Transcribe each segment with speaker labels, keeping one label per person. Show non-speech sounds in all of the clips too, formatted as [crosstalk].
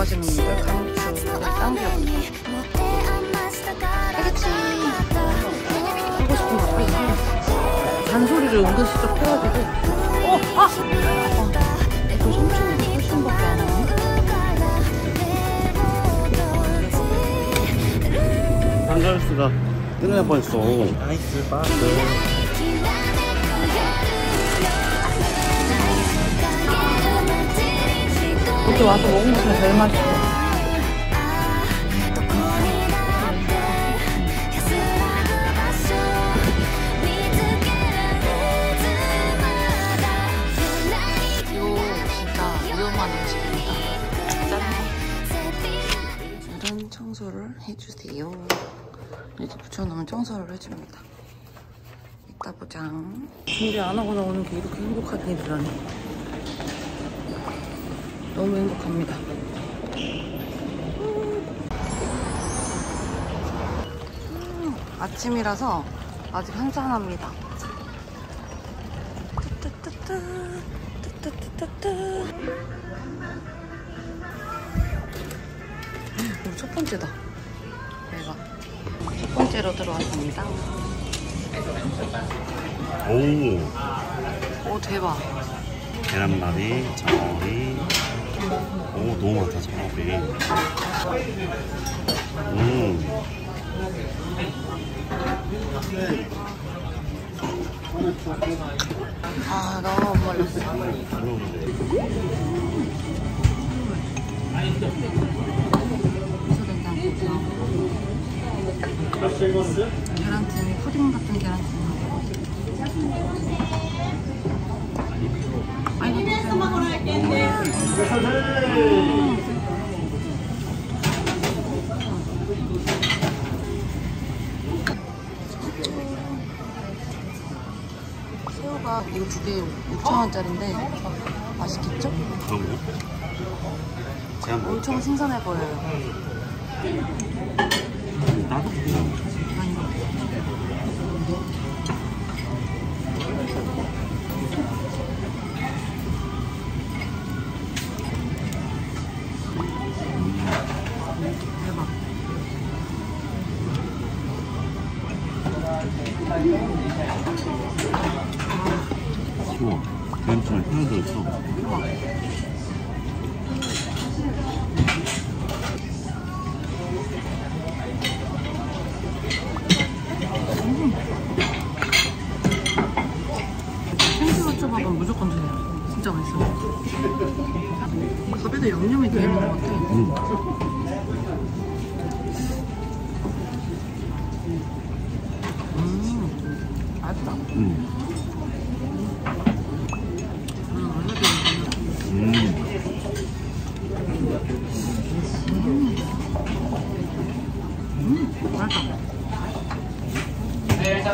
Speaker 1: 좋아하시는 분들 강추 알겠지 하고 싶은 잔소리를 은근슬쩍 해가지고 어! 아! 아! 저 삼촌이 훨씬 밖에 안 하네
Speaker 2: 산잘스가 끝날 뻔했어. 나이스 빠스.
Speaker 1: 여기 와서 것 중에 제일 맛있어 진짜 청소를 해주세요. 이렇게 붙여놓으면 청소를 해줍니다. 이따 보자 준비 안 하고 나오는 게 이렇게 행복한 일이라니 너무 행복합니다 음, 아침이라서 아직 한산합니다. 오늘 첫 번째다 대박 첫 번째로 들어왔습니다
Speaker 2: 오.
Speaker 1: 오 대박
Speaker 2: 계란말이, 장어리. 오, 너무 많다, 장어리. 음.
Speaker 1: 아 너무 못 말렸어 계란찜이 푸딩 같은 계란찜 새우가 이거 두 개에 6,000원짜리인데 맛있겠죠?
Speaker 2: 그런 거? 제가 뭐,
Speaker 1: 엄청 신선해 보여요
Speaker 2: 나도 하나 들어있어.
Speaker 1: 생수로 초밥은 무조건 돼요 진짜 밥에도 양념이 돼 있는 것 같아
Speaker 2: 음.
Speaker 1: 음 맛있다
Speaker 2: 음.
Speaker 1: 음,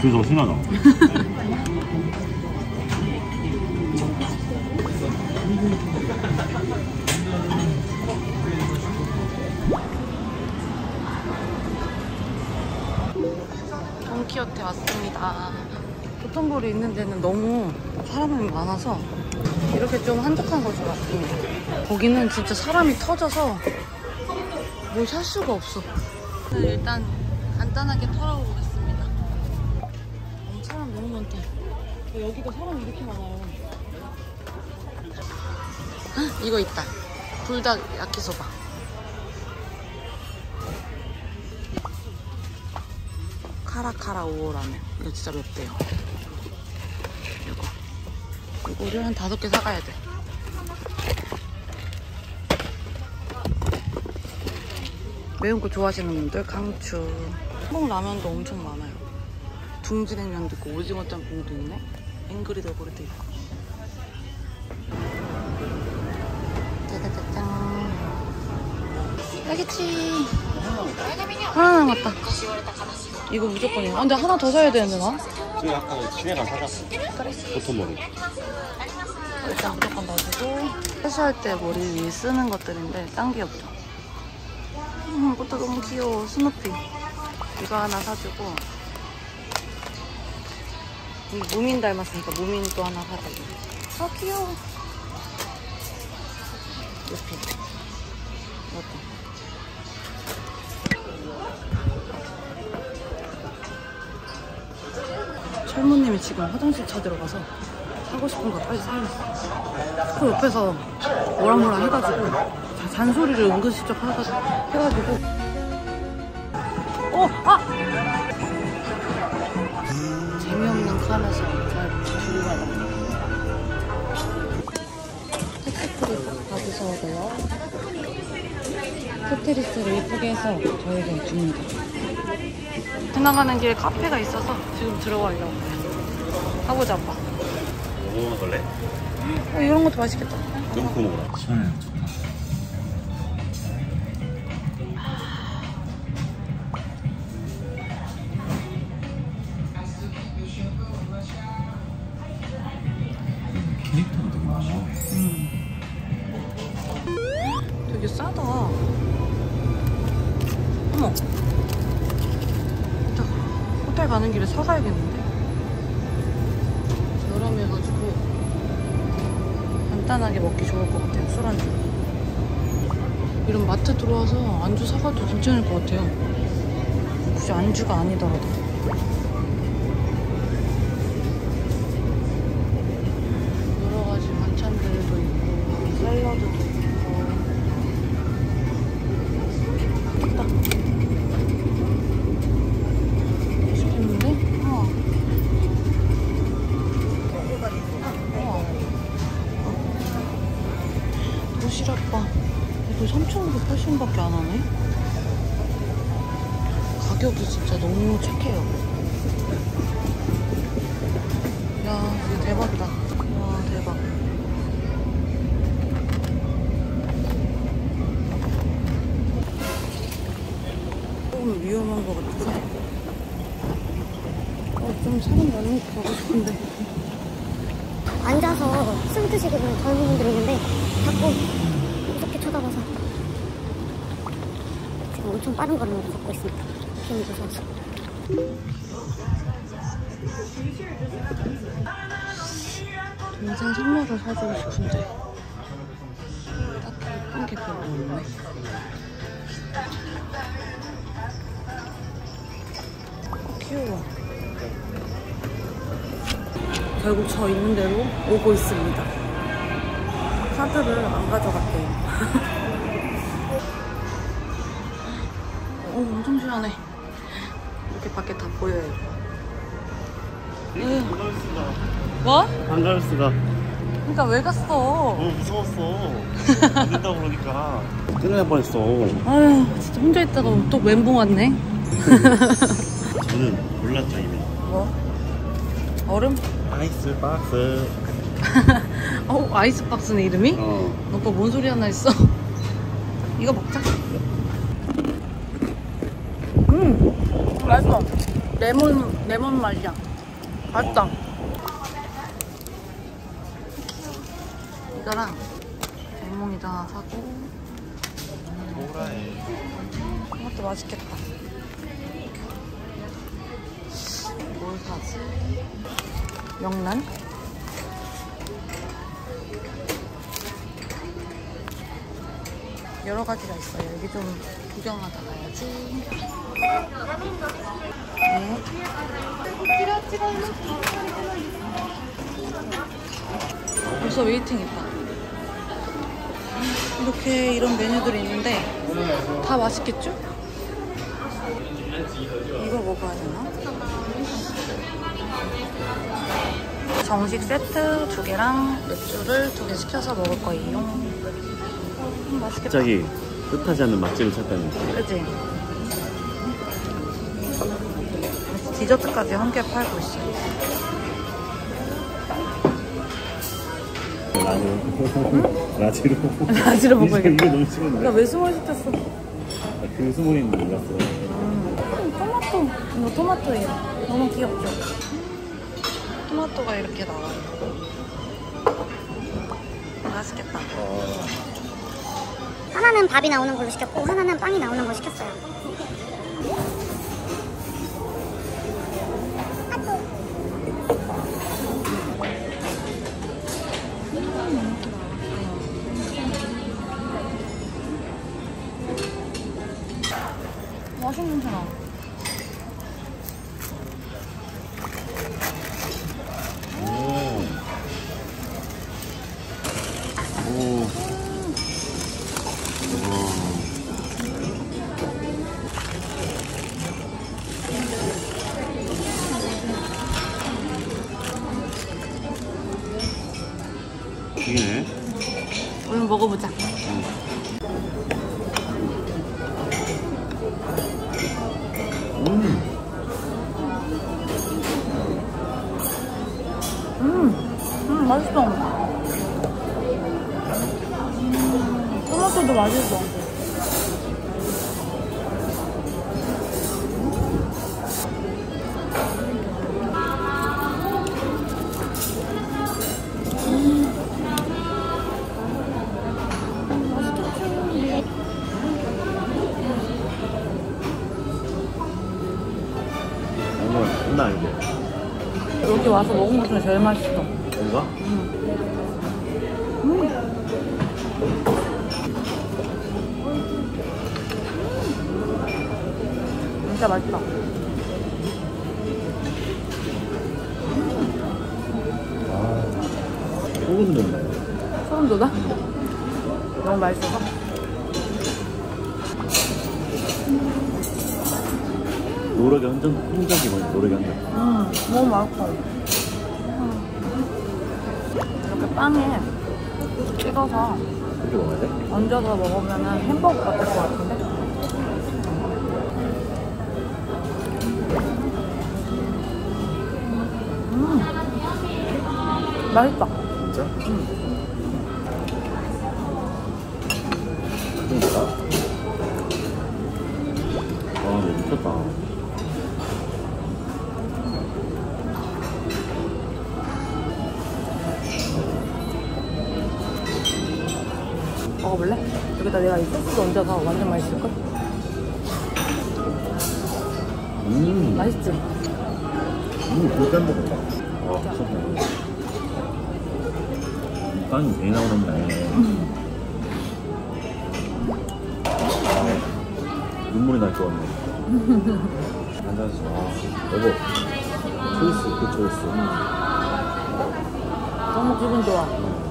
Speaker 2: 그래서 신나다.
Speaker 1: 돈키호테 왔습니다. 도톤보리 있는 데는 너무 사람이 많아서 이렇게 좀 한적한 곳으로 왔습니다. 거기는 진짜 사람이 터져서 뭘 살 수가 없어. 일단 간단하게 털어보고 보겠습니다. 어, 사람 너무 많다. 여기가 사람이 이렇게 많아요. 헉, 이거 있다. 불닭 야키소바. 카라카라 우오라면 이거 진짜 맵대요 이거 이거를 한 다섯 개 사가야 돼 매운 거 좋아하시는 분들 강추 한국 라면도 엄청 많아요 둥지냉면도 있고 오징어 짬뽕도 있네 앵그리 더블도 있고 알겠지. 하나 남았다. 이거 무조건이야. 아, 근데 하나 더 사야 되는데, 나?
Speaker 2: 저기 아까 시내가 사갔어. 보통 머리.
Speaker 1: 일단 무조건 넣어주고. 세수할 때 머리 위에 쓰는 것들인데, 딴 게 없죠. 음, 이것도 너무 귀여워. 스누피. 이거 하나 사주고. 이 무민 닮았으니까 무민 또 하나 사주고. 아, 귀여워. 이렇게. 이것도. 철모님이 지금 화장실 찾으러 가서 사고 싶은 거 빨리 사야겠어. 그 옆에서 뭐라 뭐라 해가지고 자- 잔소리를 은근슬쩍 해가지고, 어! 아! 재미없는 칸에서 잘 들어가요. 테트리스 받으셔야 돼요. 테트리스를 예쁘게 해서 저에게 줍니다. 지나가는 길에 카페가 있어서 지금 들어가려고 가보자 오빠
Speaker 2: 뭐 먹을래?
Speaker 1: 어, 이런 것도 맛있겠다
Speaker 2: 점프 먹으라. 시원해, 캐릭터가 되게 많아.
Speaker 1: 되게 싸다. 어머. 이따 호텔 가는 길에 사가야겠는데? 여름이어가지고 간단하게 먹기 좋을 것 같아요 술안주 이런 마트 들어와서 안주 사가도 괜찮을 것 같아요. 굳이 안주가 아니더라도
Speaker 3: 숨 드시고는 젊은 분들이 있는데 자꾸 무섭게 쳐다봐서 지금 엄청 빠른 걸음으로 걷고 있습니다. 기분이 무서워서.
Speaker 1: 동생 선물을 사주고 싶은데. 딱히 예쁜 게 별로 없네. 어, 귀여워. 결국 저 있는 대로 오고 있습니다. 카드를 안 가져갔대요. [laughs] 어, 엄청 시원해. 이렇게 밖에 다 보여요. 응. 뭐?
Speaker 2: 안 갈 수가.
Speaker 1: 그러니까 왜 갔어?
Speaker 2: 너무 무서웠어. [laughs] 안 된다고 그러니까. 끝날 뻔했어.
Speaker 1: 아유, 진짜 혼자 있다가 또 멘붕 왔네. [laughs]
Speaker 2: 저는 몰랐죠, 이미.
Speaker 1: 뭐? 얼음?
Speaker 2: 아이스 박스. [laughs]
Speaker 1: 어, 아이스박스네, 이름이?
Speaker 2: 어.
Speaker 1: 오빠 뭔 소리 하나 했어? [laughs] 이거 먹자. 음, 맛있어. 레몬, 레몬 맛이야. 맛있다. 이거랑 레몬이도 하나 사고.
Speaker 2: 뭐라해.
Speaker 1: 이것도 맛있겠다. 뭘 사지? 명란? 여러 가지가 있어요. 여기 좀 구경하다 가야지. 네. 벌써 웨이팅 있다. 이렇게 이런 메뉴들이 있는데 다 맛있겠죠? 정식 세트 두 개랑 맥주를 두 개 시켜서 먹을 거예요. 음, 맛있겠다.
Speaker 2: 갑자기 뜻하지 않는 맛집을 찾다니.
Speaker 1: 그지? 디저트까지 함께 팔고 있어요.
Speaker 2: 라지로. 라지로. [laughs]
Speaker 1: 라지로 먹어야겠다.
Speaker 2: 이거 너무 싫은데.
Speaker 1: 야, 왜 small을 시켰어?
Speaker 2: 그 small인 몰랐어.
Speaker 1: 음, 토마토. 이거 토마토예요. 너무 귀엽죠? 토마토가 이렇게 나와요. 맛있겠다.
Speaker 3: 하나는 밥이 나오는 걸로 시켰고 하나는 빵이 나오는 걸 시켰어요.
Speaker 1: 오늘 먹어보자.
Speaker 2: 음.
Speaker 1: 음, 음, 맛있어. 음, 토마토도 맛있어.
Speaker 2: 장난 아닌데.
Speaker 1: 여기 와서 먹은 것 중에 제일 맛있어.
Speaker 2: 뭔가?
Speaker 1: 진짜 맛있다.
Speaker 2: 소금 좀 나요.
Speaker 1: 소름 돋아? 너무 맛있어서?
Speaker 2: 노력의 흔적, 흔적이 뭐야, 노력의 흔적.
Speaker 1: 음, 너무 맛있어. 음. 이렇게 빵에 찍어서
Speaker 2: 이렇게 먹어야 돼?
Speaker 1: 얹어서 먹으면 햄버거 같을 것 같은데? 음, 맛있다.
Speaker 2: 빵이 왜 나오는데? 아, 눈물이 날 것 같네. 앉아서, 아, 여보. 초이스, 그 초이스.
Speaker 1: 너무 기분 좋아.
Speaker 2: 아,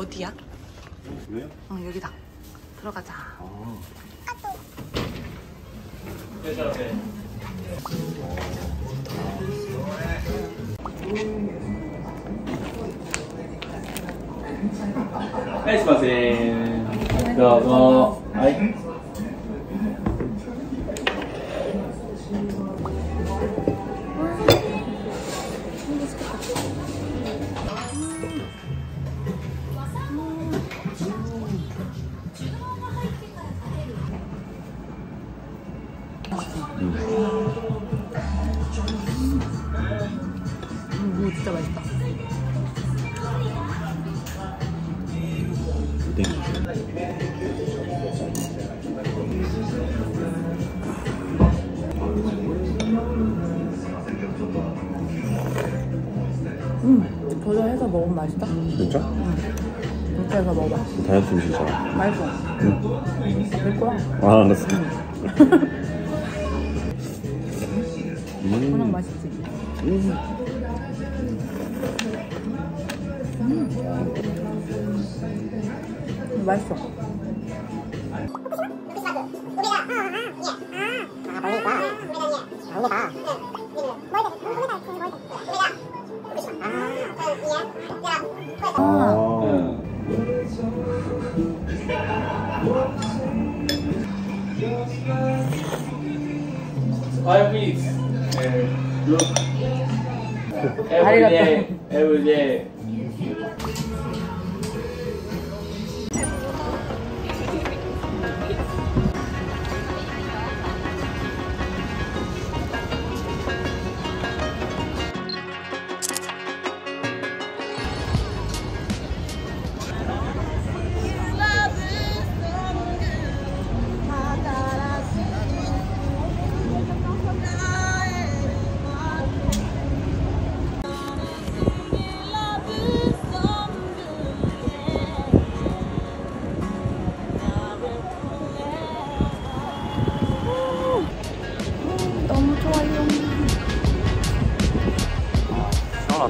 Speaker 1: 어디야?
Speaker 2: 왜요?
Speaker 1: 어, 여기다. 들어가자.
Speaker 2: 아.
Speaker 4: Hai, spazienza. Go, go. Hai.
Speaker 1: 음, 진짜? 응. 밑에서 먹어.
Speaker 2: 다이어트 음식이잖아.
Speaker 1: 맛있어.
Speaker 2: 응.
Speaker 1: 내 거야.
Speaker 2: 아, 알았어.
Speaker 1: 음.
Speaker 2: 그럼
Speaker 1: 맛있지?
Speaker 2: 음. 음.
Speaker 1: 맛있어.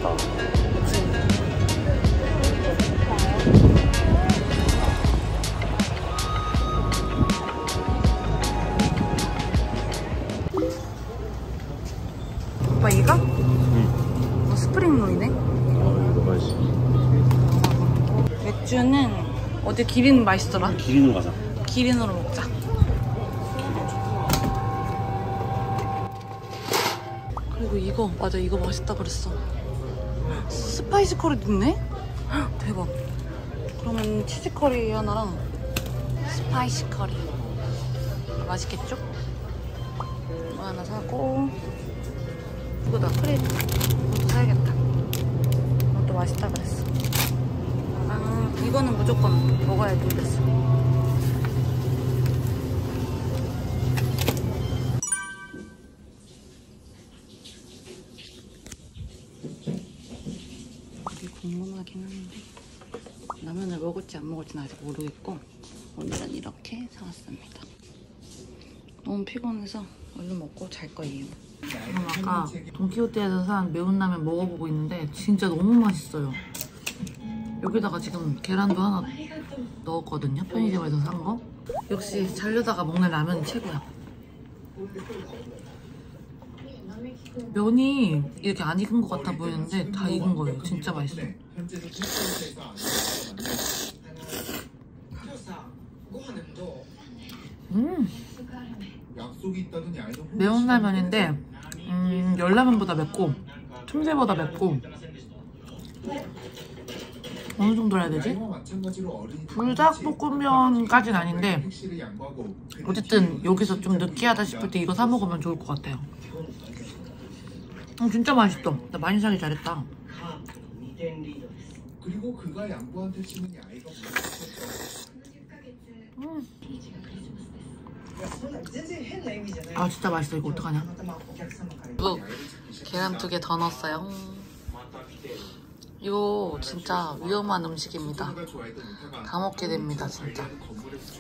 Speaker 2: 시원하다.
Speaker 1: 오빠 이거?
Speaker 2: 응.
Speaker 1: 어, 스프링롤이네.
Speaker 2: 아, 이거 맛있어.
Speaker 1: 맥주는 어디 기린 맛있더라.
Speaker 2: 기린으로 가자.
Speaker 1: 기린으로 먹자. 그리고 이거 맞아 이거 맛있다 그랬어. spicy 커리도 있네? 헉, 대박. 그러면 치즈 커리 하나랑 spicy 커리 맛있겠죠? 이거 하나 사고 이거다 크림 이것도 사야겠다. 이것도 맛있다 그랬어. 아 이거는 무조건 먹어야 돼 그랬어. 먹을지는 아직 모르겠고 오늘은 이렇게 사왔습니다. 너무 피곤해서 얼른 먹고 잘 거예요. 그럼 아까 돈키호테에서 산 매운 라면 먹어보고 있는데 진짜 너무 맛있어요. 여기다가 지금 계란도 하나 넣었거든요. 편의점에서 산 거. 역시 자려다가 먹는 라면이 최고야. 면이 이렇게 안 익은 것 같아 보이는데 다 익은 거예요. 진짜 맛있어. 음, 매운 라면인데 음, 열라면보다 맵고 틈새보다 맵고 어느 정도로 해야 되지? 불닭볶음면까진 아닌데 어쨌든 여기서 좀 느끼하다 싶을 때 이거 사 먹으면 좋을 것 같아요. 음, 진짜 맛있어. 나 많이 사기 잘했다.
Speaker 5: 그리고 그가 양보한 택시는 이 아이가 불렀었죠.
Speaker 1: 아 진짜 맛있어. 이거 어떡하냐? 이거 계란 두 개 더 넣었어요. 이거 진짜 위험한 음식입니다. 다 먹게 됩니다, 진짜.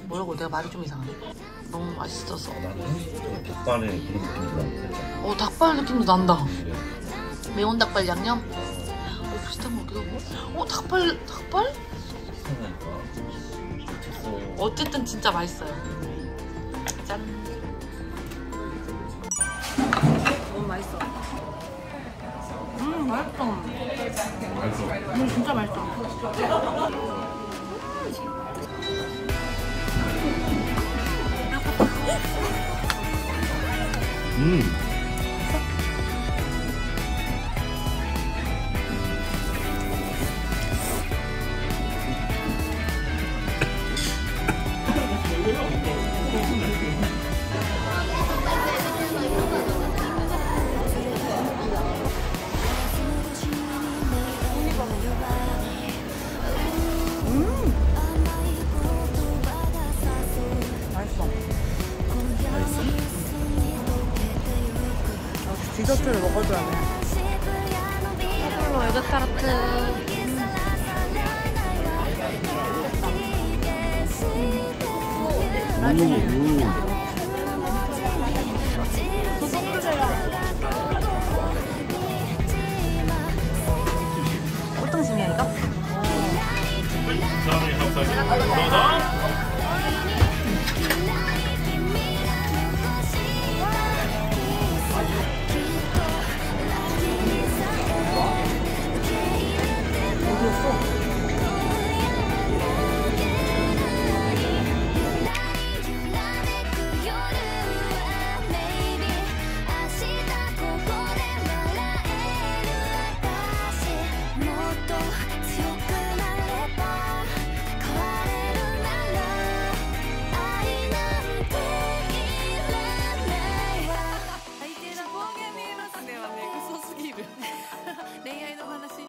Speaker 1: 뭐라고 내가 말이 좀 이상해. 너무 맛있어서.
Speaker 2: 닭발에 그런 느낌도 살짝.
Speaker 1: 어, 닭발 느낌도 난다. 매운 닭발 양념? 어, 비슷한 거 같기도 하고. 어, 닭발, 닭발? 어쨌든 진짜 맛있어요. 짠. 너무 맛있어. 음, 맛있어.
Speaker 2: 맛있어.
Speaker 1: 음, 진짜 맛있어.
Speaker 2: 음.